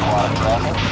a lot of traffic.